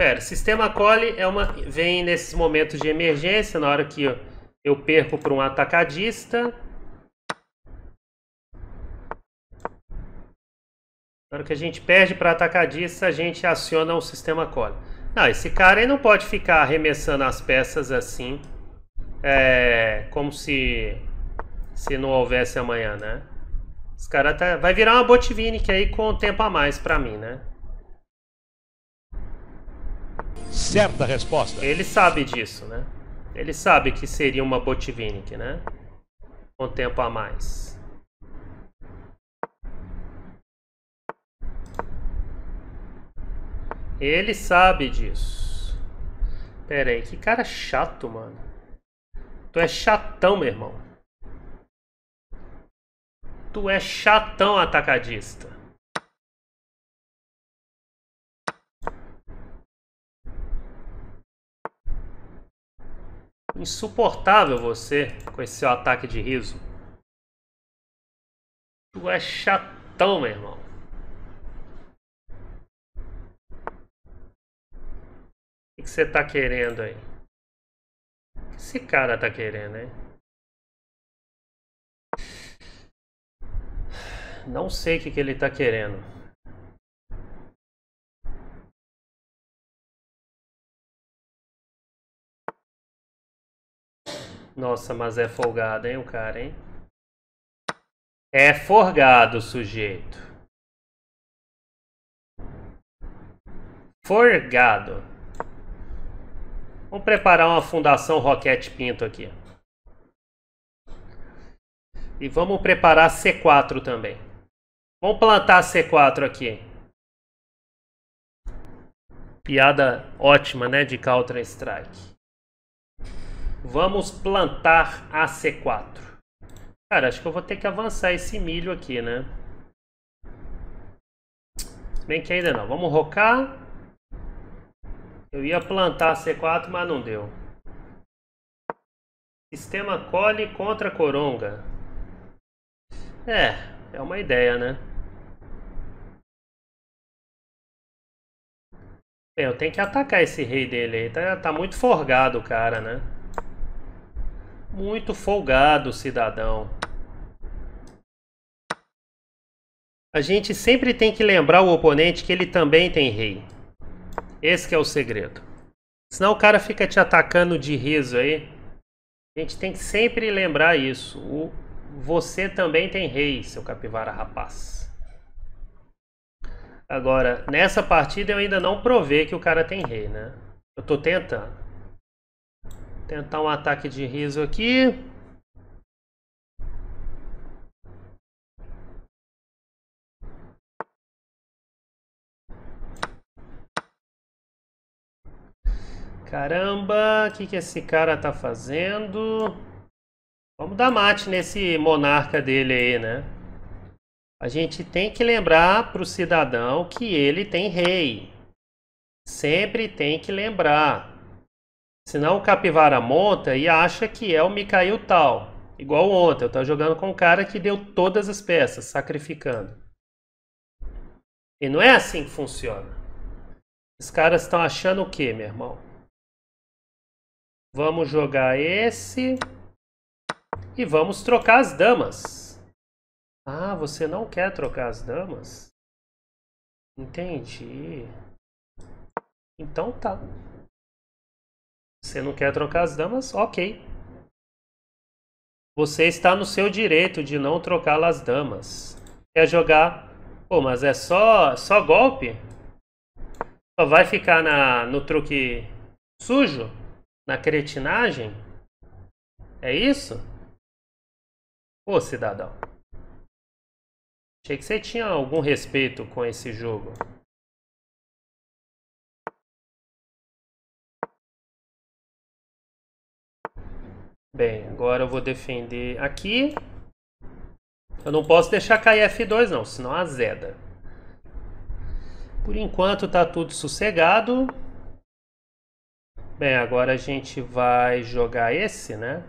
Pera, sistema cole é uma, vem nesses momentos de emergência, na hora que eu, perco para um atacadista. Na hora que a gente perde para atacadista, a gente aciona o sistema cole. Não, esse cara aí não pode ficar arremessando as peças assim, é, como se, se não houvesse amanhã, né? Esse cara tá, vai virar uma Botvinic aí com tempo a mais para mim, né? Certa resposta. Ele sabe disso, né? Ele sabe que seria uma Botvinic, né? Com tempo a mais. Ele sabe disso. Pera aí, que cara chato, mano. Tu é chatão, meu irmão. Tu é chatão atacadista. Insuportável você com esse seu ataque de riso. Tu é chatão, meu irmão. O que você tá querendo aí? O que esse cara tá querendo, hein? Não sei o que, que ele tá querendo. Nossa, mas é folgado, hein, o cara, hein? É forgado o sujeito. Forgado. Vamos preparar uma fundação Roquete Pinto aqui. E vamos preparar C4 também. Vamos plantar C4 aqui. Piada ótima, né, de Counter Strike. Vamos plantar a C4. Cara, acho que eu vou ter que avançar esse milho aqui, né? Bem que ainda não. Vamos rocar. Eu ia plantar C4, mas não deu. Sistema cole contra coronga. É, é uma ideia, né? Bem, eu tenho que atacar esse rei dele aí. Tá, tá muito forgado o cara, né? Muito folgado, cidadão. A gente sempre tem que lembrar o oponente que ele também tem rei. Esse é o segredo. Senão o cara fica te atacando de riso aí. A gente tem que sempre lembrar isso. O, você também tem rei, seu capivara rapaz. Agora, nessa partida eu ainda não provei que o cara tem rei, né? Eu tô tentando. Tentar um ataque de riso aqui. Caramba, o que, que esse cara tá fazendo? Vamos dar mate nesse monarca dele aí, né? A gente tem que lembrar pro cidadão que ele tem rei. Sempre tem que lembrar. Senão o capivara monta e acha que é o Mikhail tal. Igual ontem, eu tava jogando com um cara que deu todas as peças, sacrificando. E não é assim que funciona. Os caras estão achando o que, meu irmão? Vamos jogar esse. E vamos trocar as damas. Ah, você não quer trocar as damas? Entendi. Então tá. Você não quer trocar as damas? Ok. Você está no seu direito de não trocar as damas. Quer jogar? Pô, mas é só, só golpe? Só vai ficar na, no truque sujo? Na cretinagem? É isso? Ô cidadão. Achei que você tinha algum respeito com esse jogo. Bem, agora eu vou defender aqui. Eu não posso deixar cair F2 não, senão azeda. Por enquanto tá tudo sossegado. Bem, agora a gente vai jogar esse, né?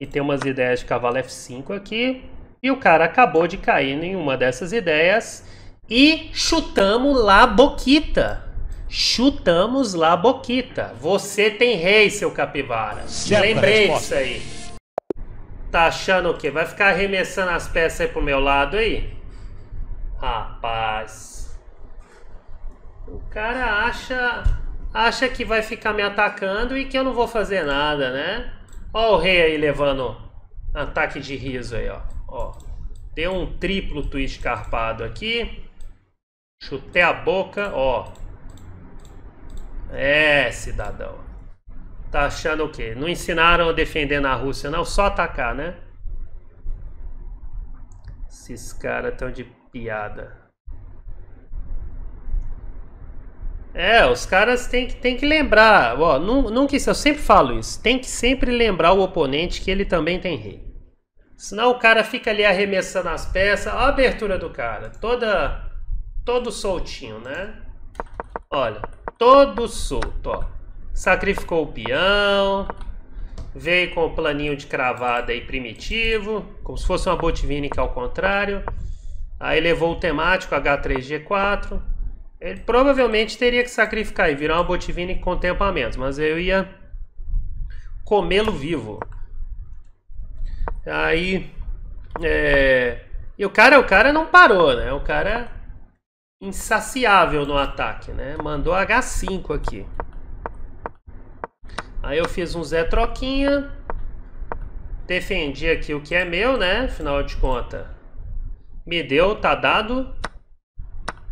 E tem umas ideias de cavalo F5 aqui. E o cara acabou de cair em uma dessas ideias. E chutamos lá Boquita. Chutamos lá Boquita. Você tem rei, seu capivara. Certa Lembrei disso aí. Tá achando o quê? Vai ficar arremessando as peças aí pro meu lado aí? Rapaz. O cara acha acha que vai ficar me atacando e que eu não vou fazer nada, né? Ó o rei aí levando ataque de riso aí, ó. ó. Deu um triplo twist carpado aqui. Chutei a boca, ó. É, cidadão. Tá achando o quê? Não ensinaram a defender na Rússia, não? Só atacar, né? Esses caras tão de piada. É, os caras têm que, têm que lembrar. Ó, nu- nunca isso, eu sempre falo isso. Tem que sempre lembrar o oponente que ele também tem rei. Senão o cara fica ali arremessando as peças. Olha a abertura do cara. Toda. Todo soltinho, né? Olha. Todo solto, ó. Sacrificou o peão. Veio com o planinho de cravada aí primitivo. Como se fosse uma Botvinnik ao contrário. Aí levou o temático H3G4. Ele provavelmente teria que sacrificar e virar uma Botvinnik com tempamentos. Mas eu ia comê-lo vivo. Aí. É... E o cara, o cara não parou, né? O cara insaciável no ataque, né? Mandou H5 aqui. Aí eu fiz um Zé Troquinha. Defendi aqui o que é meu, né? Afinal de contas. Me deu, tá dado.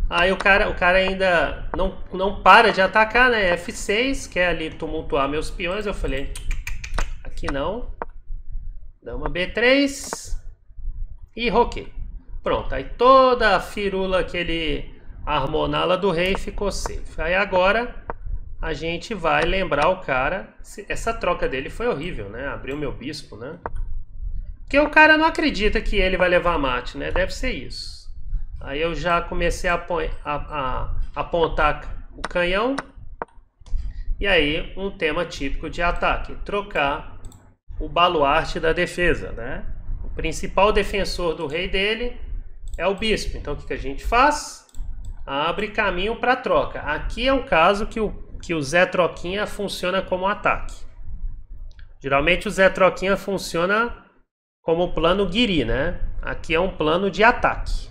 Aí o cara, o cara ainda não, não para de atacar, né? F6, quer ali tumultuar meus peões. Eu falei, aqui não. Dama B3. E roquei. Pronto, aí toda a firula que ele na ala do rei ficou safe. Aí agora a gente vai lembrar o cara. Essa troca dele foi horrível, né? Abriu meu bispo, né? Porque o cara não acredita que ele vai levar mate, né? Deve ser isso. Aí eu já comecei a, a- a- apontar o canhão. E aí, um tema típico de ataque: trocar o baluarte da defesa, né? O principal defensor do rei dele é o bispo. Então, o que, que a gente faz? Abre caminho para troca. Aqui é um caso que o, que o Zé Troquinha funciona como ataque. Geralmente o Zé Troquinha funciona como plano guiri, né? Aqui é um plano de ataque.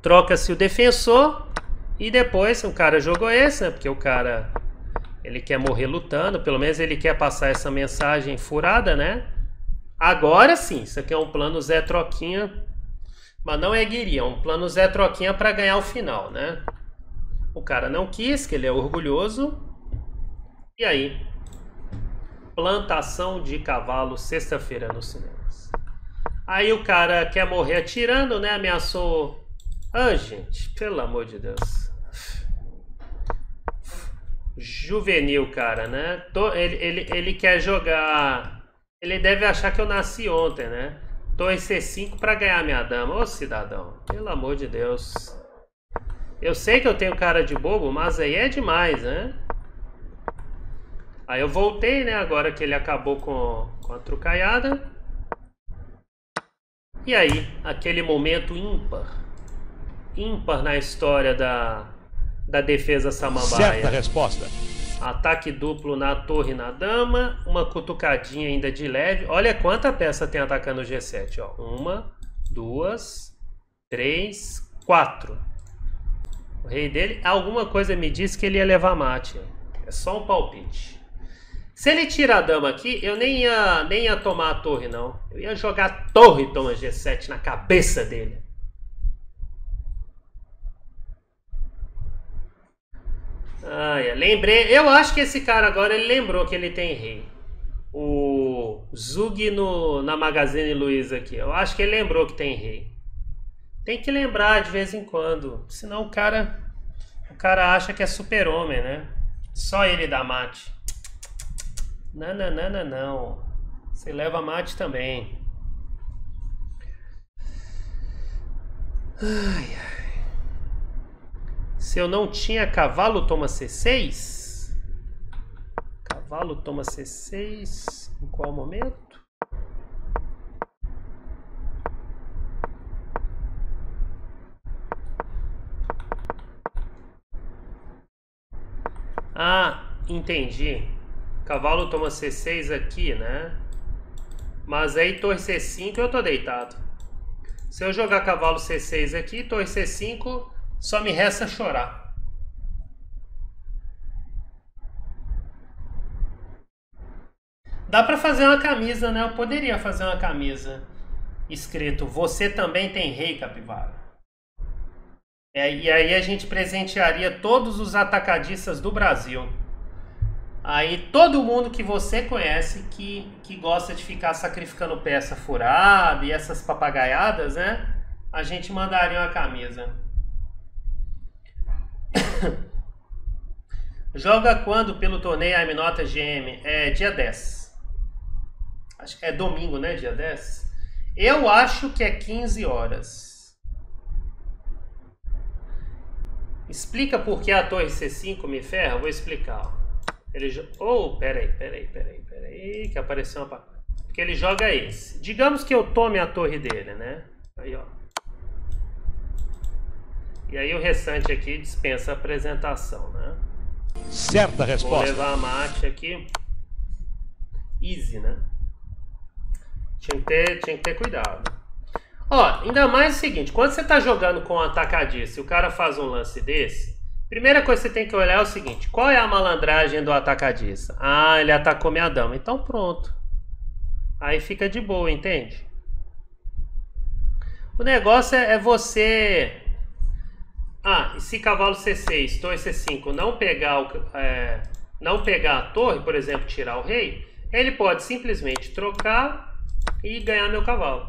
Troca-se o defensor e depois o cara jogou esse, né? Porque o cara ele quer morrer lutando, pelo menos ele quer passar essa mensagem furada, né? Agora sim, isso aqui é um plano Zé Troquinha, mas não é guiri, é um plano Zé Troquinha para ganhar o final, né? O cara não quis, que ele é orgulhoso. E aí, plantação de cavalo sexta-feira nos cinemas. Aí o cara quer morrer atirando, né? Ameaçou. Ah, gente, pelo amor de Deus. Juvenil, cara, né? Ele, ele, ele quer jogar. Ele deve achar que eu nasci ontem, né? Torre C5 pra ganhar minha dama. Ô cidadão, pelo amor de Deus. Eu sei que eu tenho cara de bobo, mas aí é demais, né? Aí eu voltei, né? Agora que ele acabou com, com a trucaiada. E aí, aquele momento ímpar. Ímpar na história da, da defesa samambaia. Certa resposta. Ataque duplo na torre e na dama. Uma cutucadinha ainda de leve. Olha quanta peça tem atacando o G7. Ó. Uma, duas, três, quatro. O rei dele, alguma coisa me disse que ele ia levar mate. É só um palpite. Se ele tira a dama aqui, eu nem ia, nem ia tomar a torre, não. Eu ia jogar a torre toma G7 na cabeça dele. É. lembrei. Eu acho que esse cara agora ele lembrou que ele tem rei. O Zug no, na Magazine Luiza aqui. Eu acho que ele lembrou que tem rei. Tem que lembrar de vez em quando. Senão o cara. O cara acha que é super-homem, né? Só ele dá mate. Não, não, não, não, não. Você leva mate também. Ai, ai. Se eu não tinha cavalo, toma C6. Cavalo toma C6. Em qual momento? Ah, entendi. Cavalo toma C6 aqui, né? Mas aí torre C5 eu tô deitado. Se eu jogar cavalo C6 aqui, torre C5 só me resta chorar. Dá para fazer uma camisa, né? Eu poderia fazer uma camisa escrito Você também tem rei, capivara. É, e aí a gente presentearia todos os atacadistas do Brasil. Aí todo mundo que você conhece que, que gosta de ficar sacrificando peça furada e essas papagaiadas, né? A gente mandaria uma camisa. Joga quando pelo torneio I'm Nota GM? É dia 10. Acho que é domingo, né? Dia 10. Eu acho que é 15 horas. Explica por que a torre C5 me ferra? Vou explicar. Ele Oh, peraí, peraí, peraí, peraí, que apareceu uma... Porque ele joga esse. Digamos que eu tome a torre dele, né? Aí, ó. E aí o restante aqui dispensa a apresentação, né? Certa resposta. Vou levar a mate aqui. Easy, né? Tinha que ter, tinha que ter cuidado. Ó, ainda mais o seguinte, quando você tá jogando com um atacadista e o cara faz um lance desse, Primeira coisa que você tem que olhar é o seguinte: qual é a malandragem do atacadista? Ah, ele atacou minha dama. Então pronto. Aí fica de boa, entende? O negócio é, é você. Ah, e se cavalo C6, torre C5 não pegar, o, é, não pegar a torre, por exemplo, tirar o rei, ele pode simplesmente trocar e ganhar meu cavalo.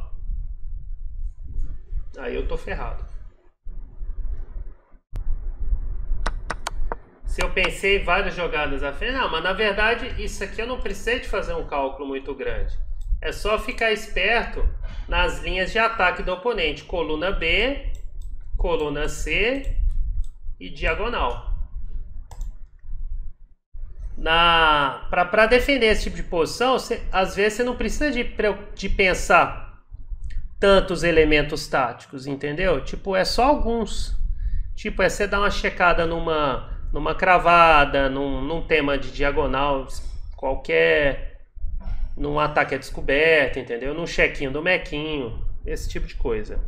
Aí eu tô ferrado. se eu pensei várias jogadas à frente, não, mas na verdade isso aqui eu não precisei de fazer um cálculo muito grande. É só ficar esperto nas linhas de ataque do oponente. Coluna B, coluna C e diagonal. Para defender esse tipo de posição, você, às vezes você não precisa de, de pensar tantos elementos táticos, entendeu? Tipo, é só alguns. Tipo, é você dar uma checada numa numa cravada, num, num tema de diagonal qualquer, num ataque à descoberta, entendeu? Num chequinho do mequinho, esse tipo de coisa.